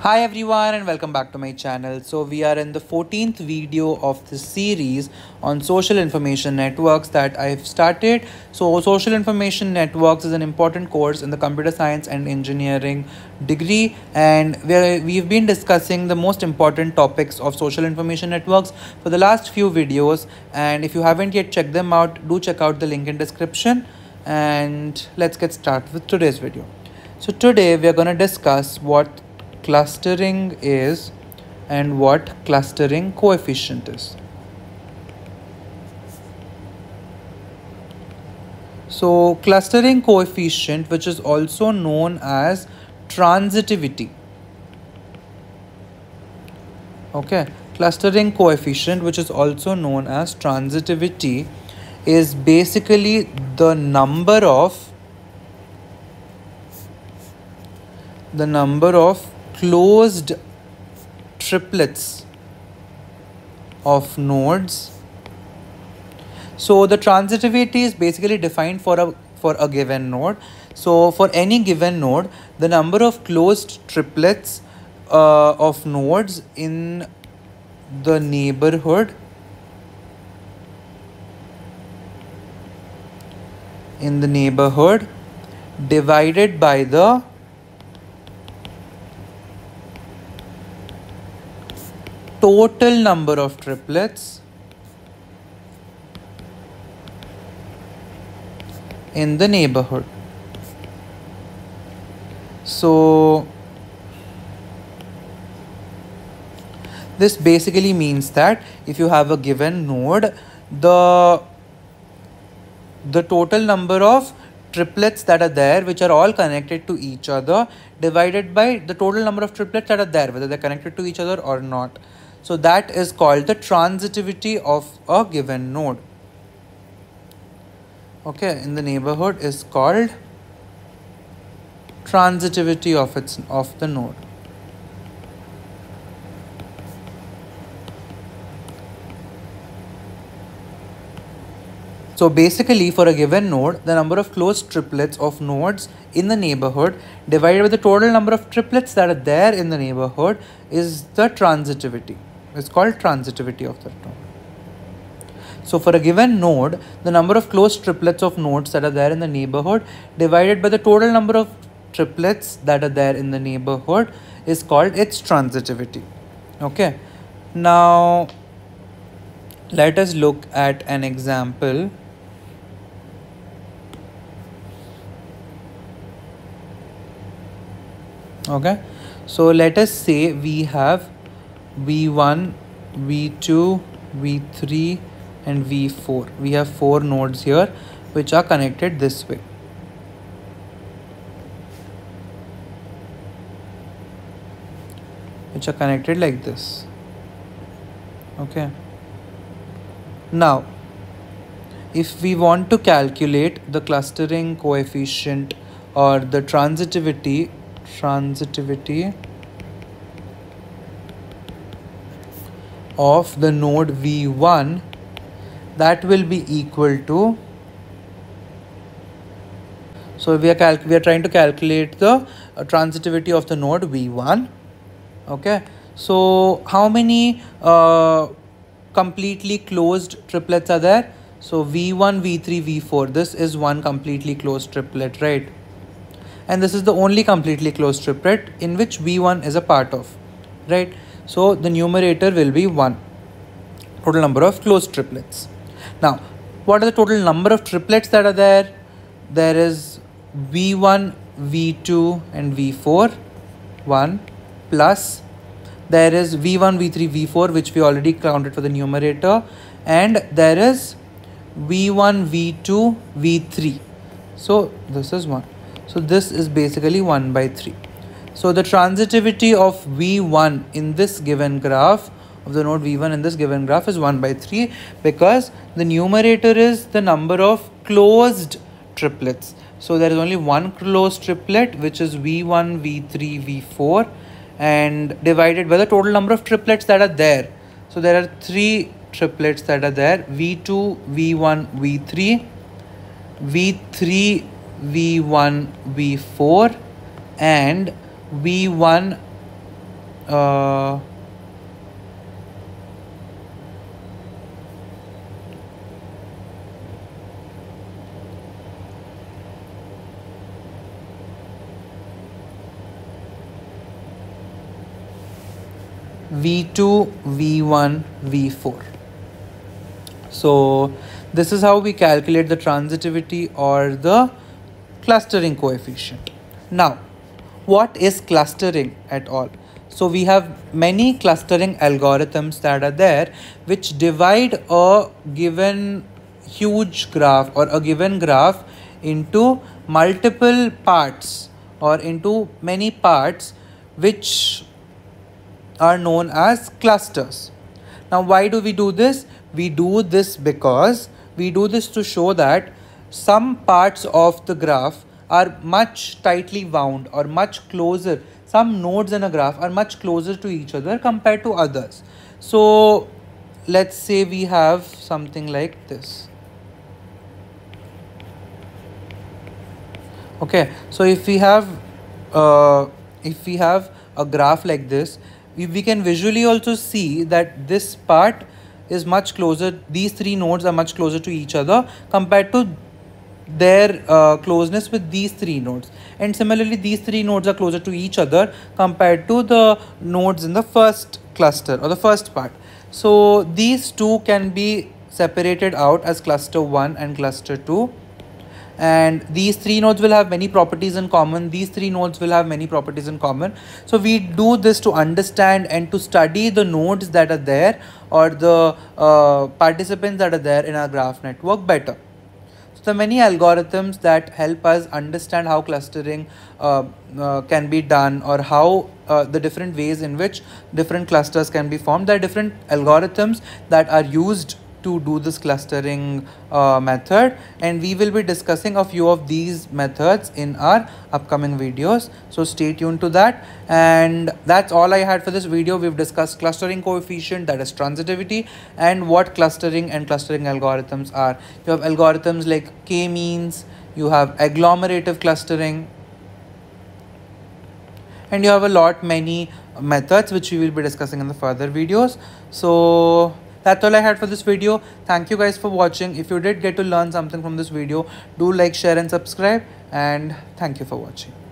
Hi everyone and welcome back to my channel. So we are in the 14th video of the series on social information networks that I've started. So social information networks is an important course in the computer science and engineering degree and we we've been discussing the most important topics of social information networks for the last few videos and if you haven't yet checked them out do check out the link in description and let's get started with today's video. So today we are going to discuss what clustering is and what clustering coefficient is. So clustering coefficient which is also known as transitivity. Okay, clustering coefficient which is also known as transitivity is basically the number of the number of closed triplets of nodes. So the transitivity is basically defined for a for a given node. So for any given node the number of closed triplets uh, of nodes in the neighborhood in the neighborhood divided by the total number of triplets in the neighborhood. So this basically means that if you have a given node, the the total number of triplets that are there which are all connected to each other divided by the total number of triplets that are there whether they're connected to each other or not so that is called the transitivity of a given node. Okay, in the neighborhood is called transitivity of its of the node. So basically for a given node, the number of closed triplets of nodes in the neighborhood divided by the total number of triplets that are there in the neighborhood is the transitivity. It's called transitivity of that node. So for a given node, the number of closed triplets of nodes that are there in the neighborhood divided by the total number of triplets that are there in the neighborhood is called its transitivity. Okay. Now, let us look at an example. Okay. So let us say we have v1 v2 v3 and v4 we have four nodes here which are connected this way. Which are connected like this. Okay. Now if we want to calculate the clustering coefficient or the transitivity transitivity of the node V1 that will be equal to so we are we are trying to calculate the uh, transitivity of the node V1 okay? So how many uh, completely closed triplets are there? So V1 V3 V4 this is one completely closed triplet right? And this is the only completely closed triplet in which V1 is a part of right so the numerator will be 1. Total number of closed triplets. Now, what are the total number of triplets that are there? There is V1, V2 and V4. 1 plus there is V1, V3, V4 which we already counted for the numerator and there is V1, V2, V3. So this is 1. So this is basically 1 by 3. So the transitivity of V1 in this given graph of the node V1 in this given graph is 1 by 3 because the numerator is the number of closed triplets. So there is only one closed triplet which is V1, V3, V4 and divided by the total number of triplets that are there. So there are three triplets that are there V2, V1, V3, V3, V1, V4 and v1 uh, V2, V1, V4. So this is how we calculate the transitivity or the clustering coefficient. Now, what is clustering at all? So we have many clustering algorithms that are there which divide a given huge graph or a given graph into multiple parts or into many parts which are known as clusters. Now why do we do this? We do this because we do this to show that some parts of the graph are much tightly wound or much closer. Some nodes in a graph are much closer to each other compared to others. So let's say we have something like this. Okay, so if we have uh, if we have a graph like this we, we can visually also see that this part is much closer these three nodes are much closer to each other compared to their uh, closeness with these three nodes. And similarly these three nodes are closer to each other compared to the nodes in the first cluster or the first part. So these two can be separated out as cluster 1 and cluster 2 and these three nodes will have many properties in common. These three nodes will have many properties in common. So we do this to understand and to study the nodes that are there or the uh, participants that are there in our graph network better so many algorithms that help us understand how clustering uh, uh, can be done or how uh, the different ways in which different clusters can be formed. There are different algorithms that are used to do this clustering uh, method. And we will be discussing a few of these methods in our upcoming videos. So stay tuned to that. And that's all i had for this video. We've discussed clustering coefficient that is transitivity and what clustering and clustering algorithms are. You have algorithms like k-means you have agglomerative clustering and you have a lot many methods which we will be discussing in the further videos. So that's all i had for this video. Thank you guys for watching. If you did get to learn something from this video do like share and subscribe. And thank you for watching